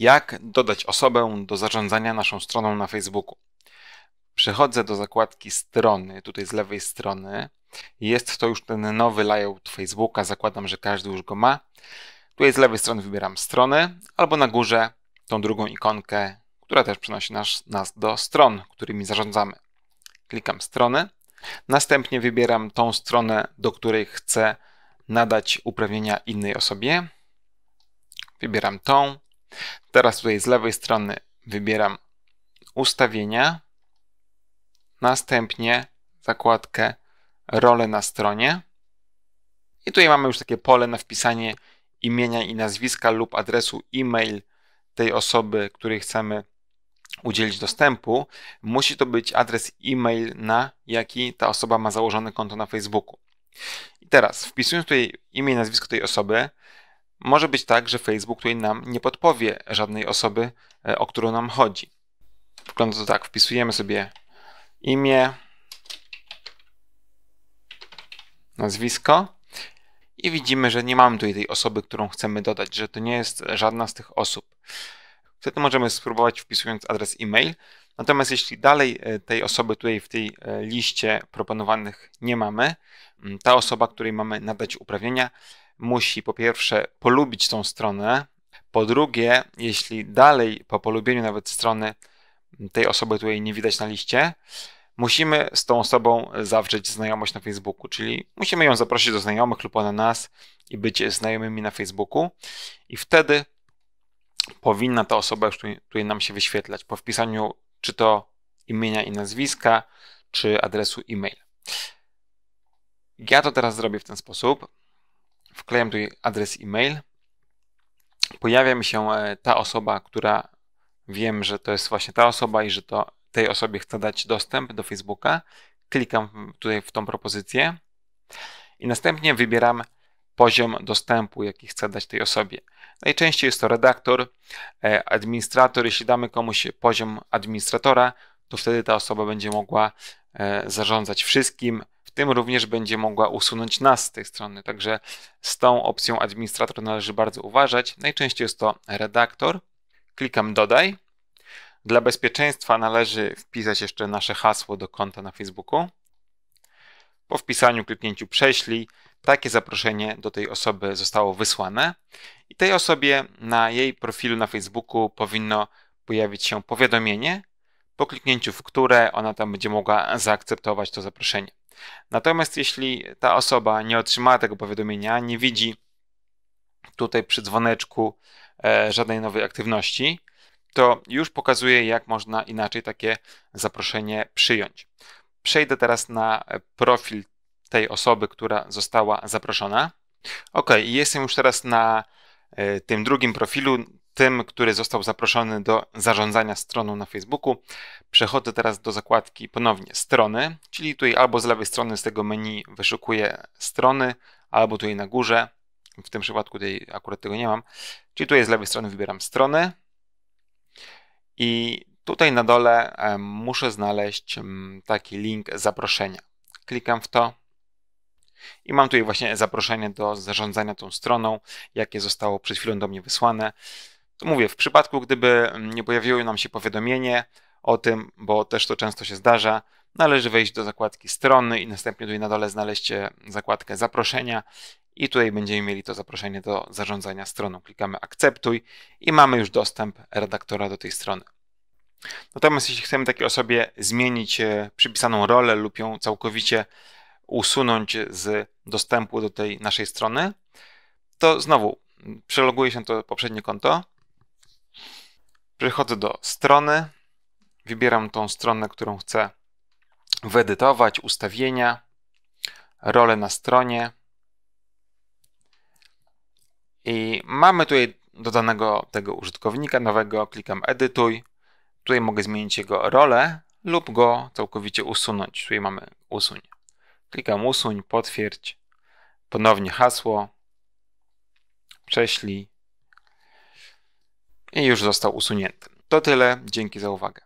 Jak dodać osobę do zarządzania naszą stroną na Facebooku? Przechodzę do zakładki strony, tutaj z lewej strony. Jest to już ten nowy layout Facebooka, zakładam, że każdy już go ma. Tutaj z lewej strony wybieram stronę, albo na górze tą drugą ikonkę, która też przenosi nas, nas do stron, którymi zarządzamy. Klikam strony. Następnie wybieram tą stronę, do której chcę nadać uprawnienia innej osobie. Wybieram tą. Teraz tutaj z lewej strony wybieram ustawienia. Następnie zakładkę role na stronie. I tutaj mamy już takie pole na wpisanie imienia i nazwiska lub adresu e-mail tej osoby, której chcemy udzielić dostępu. Musi to być adres e-mail, na jaki ta osoba ma założone konto na Facebooku. I teraz, wpisując tutaj imię i nazwisko tej osoby, może być tak, że Facebook tutaj nam nie podpowie żadnej osoby, e, o którą nam chodzi. Wygląda to tak, wpisujemy sobie imię, nazwisko i widzimy, że nie mamy tutaj tej osoby, którą chcemy dodać, że to nie jest żadna z tych osób. Wtedy możemy spróbować wpisując adres e-mail. Natomiast jeśli dalej e, tej osoby tutaj w tej e, liście proponowanych nie mamy, ta osoba, której mamy nadać uprawnienia, musi po pierwsze polubić tą stronę, po drugie, jeśli dalej po polubieniu nawet strony tej osoby tutaj nie widać na liście, musimy z tą osobą zawrzeć znajomość na Facebooku, czyli musimy ją zaprosić do znajomych lub ona nas i być znajomymi na Facebooku i wtedy powinna ta osoba już tutaj nam się wyświetlać po wpisaniu czy to imienia i nazwiska, czy adresu e-mail. Ja to teraz zrobię w ten sposób. Wklejam tutaj adres e-mail. Pojawia mi się e, ta osoba, która wiem, że to jest właśnie ta osoba i że to tej osobie chcę dać dostęp do Facebooka. Klikam tutaj w tą propozycję i następnie wybieram poziom dostępu, jaki chcę dać tej osobie. Najczęściej jest to redaktor, e, administrator. Jeśli damy komuś poziom administratora, to wtedy ta osoba będzie mogła e, zarządzać wszystkim, tym również będzie mogła usunąć nas z tej strony. Także z tą opcją administrator należy bardzo uważać. Najczęściej jest to redaktor. Klikam dodaj. Dla bezpieczeństwa należy wpisać jeszcze nasze hasło do konta na Facebooku. Po wpisaniu, kliknięciu prześlij, takie zaproszenie do tej osoby zostało wysłane i tej osobie na jej profilu na Facebooku powinno pojawić się powiadomienie, po kliknięciu w które ona tam będzie mogła zaakceptować to zaproszenie. Natomiast jeśli ta osoba nie otrzymała tego powiadomienia, nie widzi tutaj przy dzwoneczku e, żadnej nowej aktywności, to już pokazuje, jak można inaczej takie zaproszenie przyjąć. Przejdę teraz na profil tej osoby, która została zaproszona. Ok, jestem już teraz na e, tym drugim profilu, tym, który został zaproszony do zarządzania stroną na Facebooku. Przechodzę teraz do zakładki ponownie strony, czyli tutaj albo z lewej strony z tego menu wyszukuję strony, albo tutaj na górze. W tym przypadku tutaj akurat tego nie mam. Czyli tutaj z lewej strony wybieram strony. I tutaj na dole muszę znaleźć taki link zaproszenia. Klikam w to. I mam tutaj właśnie zaproszenie do zarządzania tą stroną, jakie zostało przed chwilą do mnie wysłane. Mówię, w przypadku gdyby nie pojawiło nam się powiadomienie o tym, bo też to często się zdarza, należy wejść do zakładki strony i następnie tutaj na dole znaleźć zakładkę zaproszenia i tutaj będziemy mieli to zaproszenie do zarządzania stroną. Klikamy akceptuj i mamy już dostęp redaktora do tej strony. Natomiast jeśli chcemy takiej osobie zmienić e, przypisaną rolę lub ją całkowicie usunąć z dostępu do tej naszej strony, to znowu przeloguję się to poprzednie konto, Przechodzę do strony, wybieram tą stronę, którą chcę wyedytować, ustawienia, rolę na stronie. I mamy tutaj dodanego tego użytkownika nowego, klikam edytuj, tutaj mogę zmienić jego rolę lub go całkowicie usunąć, tutaj mamy usuń. Klikam usuń, potwierdź, ponownie hasło, prześlij i już został usunięty. To tyle, dzięki za uwagę.